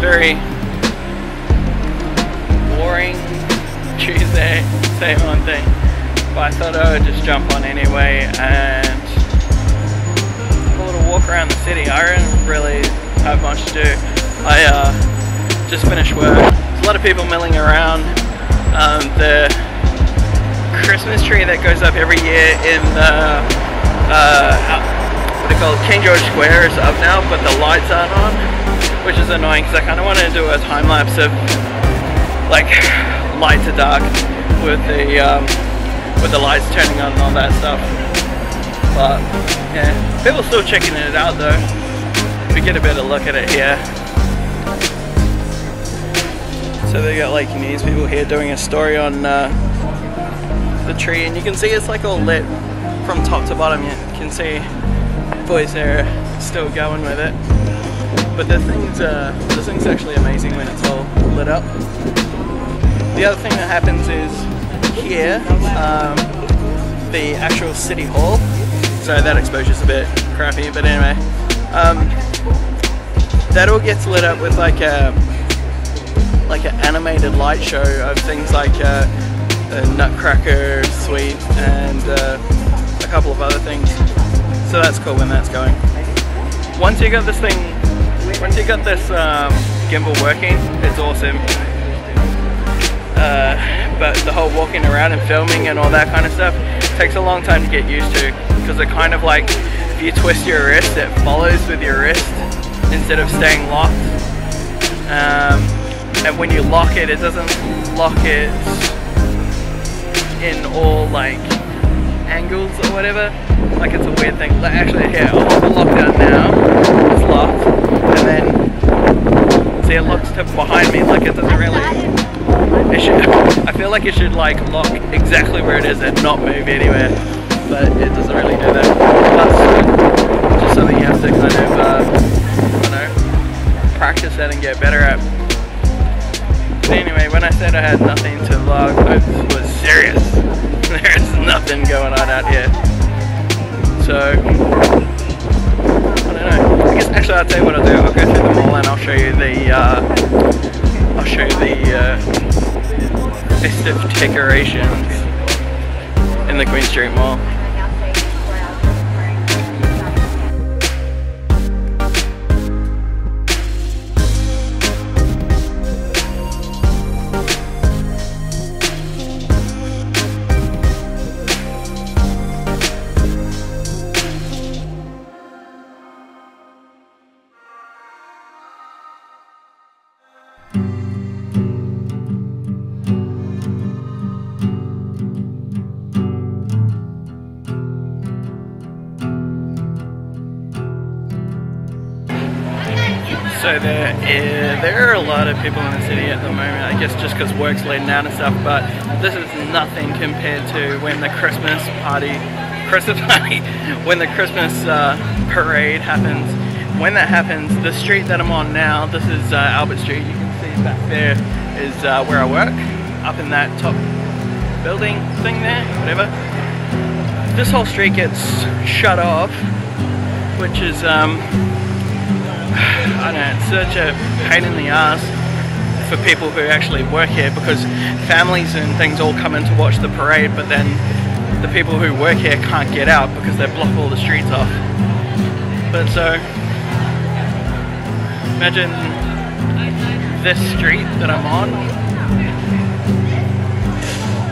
very boring Tuesday, same one thing. But I thought I would just jump on anyway and a little walk around the city. I don't really have much to do. I uh, just finished work. There's a lot of people milling around. Um, the Christmas tree that goes up every year in the uh, what you call? King George Square is up now, but the lights aren't on, annoying because I kind of wanted to do a time lapse of like light to dark with the um, with the lights turning on and all that stuff. But yeah, people still checking it out though. We get a better look at it here. So they got like news people here doing a story on uh, the tree, and you can see it's like all lit from top to bottom. You can see boys there still going with it. But the thing's uh, this thing's actually amazing when it's all lit up. The other thing that happens is here, um, the actual city hall. So that exposure's a bit crappy, but anyway, um, that all gets lit up with like a like an animated light show of things like uh, a Nutcracker suite and uh, a couple of other things. So that's cool when that's going. Once you got this thing, once you got this um, gimbal working, it's awesome. Uh, but the whole walking around and filming and all that kind of stuff takes a long time to get used to because it kind of like if you twist your wrist, it follows with your wrist instead of staying locked. Um, and when you lock it, it doesn't lock it in all like angles or whatever. Like it's a weird thing. Like, actually, here, I'll feel like it should like lock exactly where it is and not move anywhere, but it doesn't really do that. That's just something you have to kind of, uh, I know, practice at and get better at. But anyway, when I said I had nothing to log, I was serious. There's nothing going on out here. So, I don't know. I guess actually I'll tell you what I'll do. I'll go through the mall and I'll show you the, uh, I'll show you the uh, festive decorations in the Queen Street Mall. So there, is, there are a lot of people in the city at the moment. I guess just because work's letting down and stuff. But this is nothing compared to when the Christmas party, Christmas party, when the Christmas uh, parade happens. When that happens, the street that I'm on now, this is uh, Albert Street. You can see back there is uh, where I work, up in that top building thing there, whatever. This whole street gets shut off, which is um, I don't know, it's such a pain in the ass for people who actually work here because families and things all come in to watch the parade, but then the people who work here can't get out because they block all the streets off. But so, imagine this street that I'm on,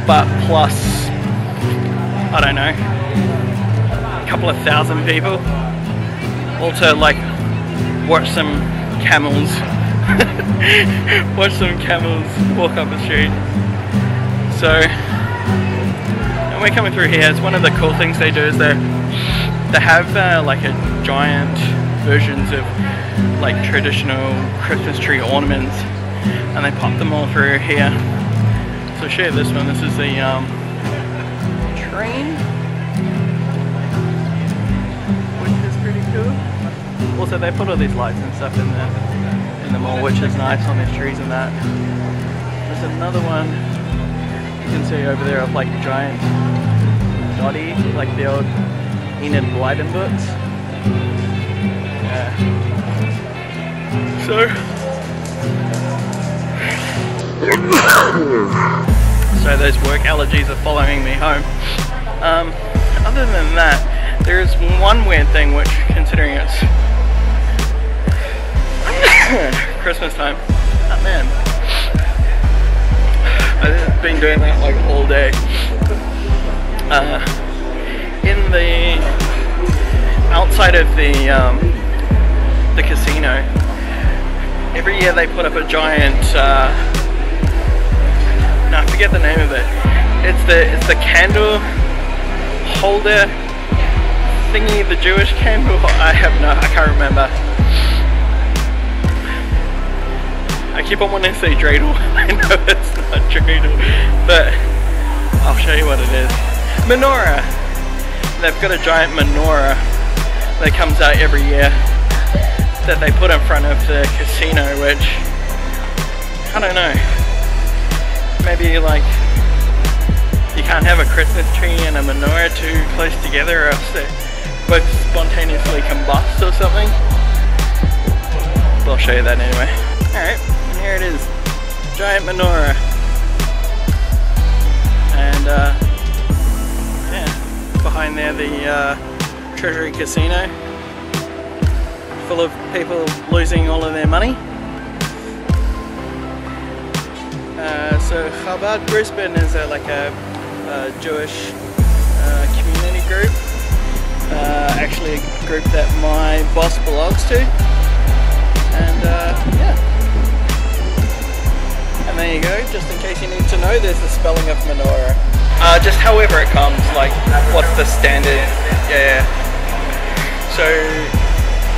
but plus, I don't know, a couple of thousand people all to like watch some camels. Watch some camels walk up the street. So and we're coming through here. It's one of the cool things they do is they they have uh, like a giant versions of like traditional Christmas tree ornaments and they pop them all through here. So you this one. This is the um, train. Which is pretty cool also, they put all these lights and stuff in the in the mall, which is nice on these trees and that. There's another one you can see over there of like giant Noddy, like the old Enid Blyton books. Yeah. So so those work allergies are following me home. Um, other than that, there is one weird thing which, considering it's Christmas time, oh man, I've been doing that like all day. Uh, in the outside of the um, the casino, every year they put up a giant. Uh, no, I forget the name of it. It's the it's the candle holder thingy, the Jewish candle. I have no, I can't remember. I keep on wanting to say dreidel. I know it's not dreidel, but I'll show you what it is. Menorah. They've got a giant menorah that comes out every year that they put in front of the casino, which I don't know. Maybe like you can't have a Christmas tree and a menorah too close together or else they both spontaneously combust or something. But I'll show you that anyway. Alright, here it is. Giant menorah. And uh, yeah, behind there the uh, Treasury Casino. Full of people losing all of their money. Uh, so Chabad Brisbane is like a, a Jewish uh, community group. Uh, actually a group that my boss belongs to. And uh, yeah. And there you go, just in case you need to know, there's the spelling of menorah. Uh, just however it comes, like what's the standard, yeah. So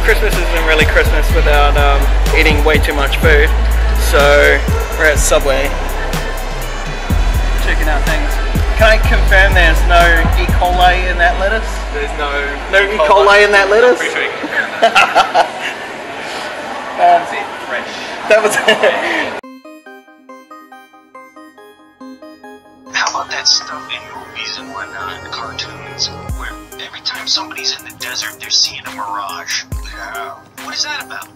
Christmas isn't really Christmas without um, eating way too much food. So we're at Subway, checking out things. Can I confirm there's no E. coli in that lettuce? There's no No E. coli in that lettuce? Pretty sure you can confirm that. Um, Is it fresh? that was that stuff in movies and whatnot, cartoons, where every time somebody's in the desert, they're seeing a mirage? Yeah. What is that about?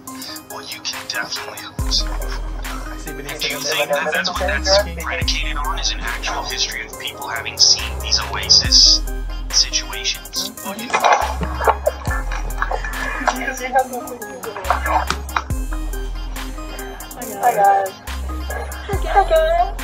Well, you can definitely hallucinate before you you think that that's what that's predicated on is an actual history of people having seen these oasis situations, well, you Hi guys. Hi guys.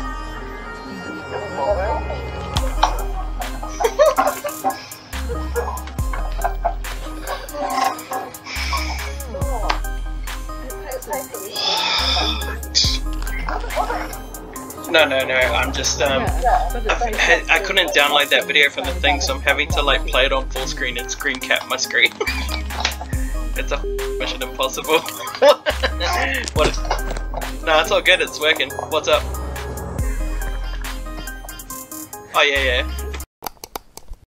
no, no. No. I'm just um, I've I couldn't download that video from the thing, so I'm having to like play it on full screen and screen cap my screen. it's a mission impossible. what? Is, no, it's all good. It's working. What's up? Oh yeah, yeah.